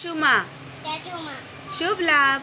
शुमा शुभ लाभ